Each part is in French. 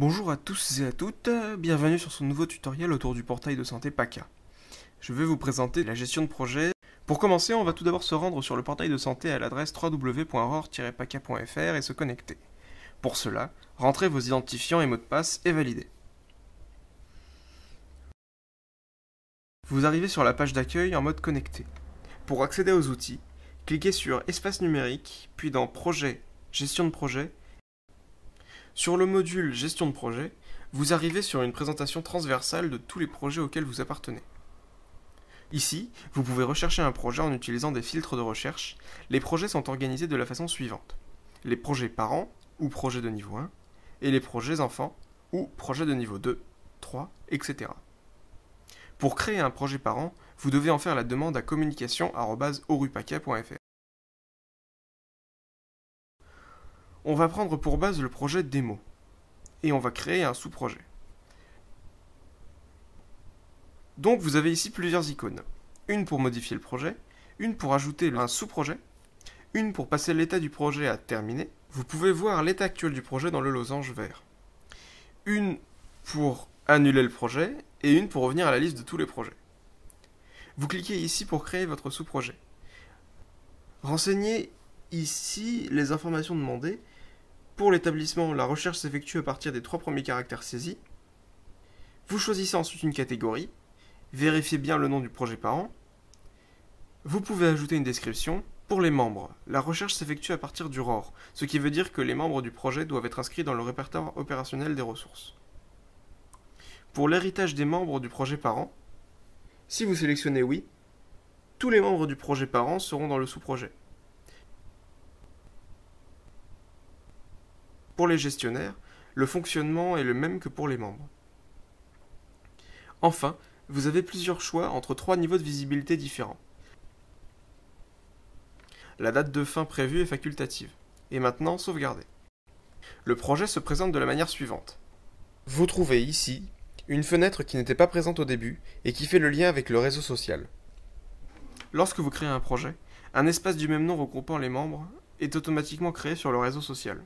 Bonjour à tous et à toutes, bienvenue sur ce nouveau tutoriel autour du portail de santé PACA. Je vais vous présenter la gestion de projet. Pour commencer, on va tout d'abord se rendre sur le portail de santé à l'adresse www.ror-paca.fr et se connecter. Pour cela, rentrez vos identifiants et mots de passe et validez. Vous arrivez sur la page d'accueil en mode connecté. Pour accéder aux outils, cliquez sur Espace numérique, puis dans Projet, Gestion de projet. Sur le module Gestion de projet, vous arrivez sur une présentation transversale de tous les projets auxquels vous appartenez. Ici, vous pouvez rechercher un projet en utilisant des filtres de recherche. Les projets sont organisés de la façon suivante. Les projets parents, ou projets de niveau 1, et les projets enfants, ou projets de niveau 2, 3, etc. Pour créer un projet parent, vous devez en faire la demande à communication.orupaca.fr. On va prendre pour base le projet démo, et on va créer un sous-projet. Donc vous avez ici plusieurs icônes. Une pour modifier le projet, une pour ajouter un sous-projet, une pour passer l'état du projet à terminer. Vous pouvez voir l'état actuel du projet dans le losange vert. Une pour annuler le projet et une pour revenir à la liste de tous les projets. Vous cliquez ici pour créer votre sous-projet. Renseignez ici les informations demandées. Pour l'établissement, la recherche s'effectue à partir des trois premiers caractères saisis. Vous choisissez ensuite une catégorie. Vérifiez bien le nom du projet parent. Vous pouvez ajouter une description. Pour les membres, la recherche s'effectue à partir du ROR, ce qui veut dire que les membres du projet doivent être inscrits dans le répertoire opérationnel des ressources. Pour l'héritage des membres du projet parent, si vous sélectionnez oui, tous les membres du projet parent seront dans le sous-projet. Pour les gestionnaires, le fonctionnement est le même que pour les membres. Enfin, vous avez plusieurs choix entre trois niveaux de visibilité différents. La date de fin prévue est facultative. Et maintenant, sauvegardez. Le projet se présente de la manière suivante. Vous trouvez ici une fenêtre qui n'était pas présente au début et qui fait le lien avec le réseau social. Lorsque vous créez un projet, un espace du même nom regroupant les membres est automatiquement créé sur le réseau social.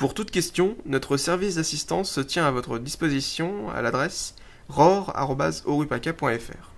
Pour toute question, notre service d'assistance se tient à votre disposition à l'adresse ror.orupaca.fr.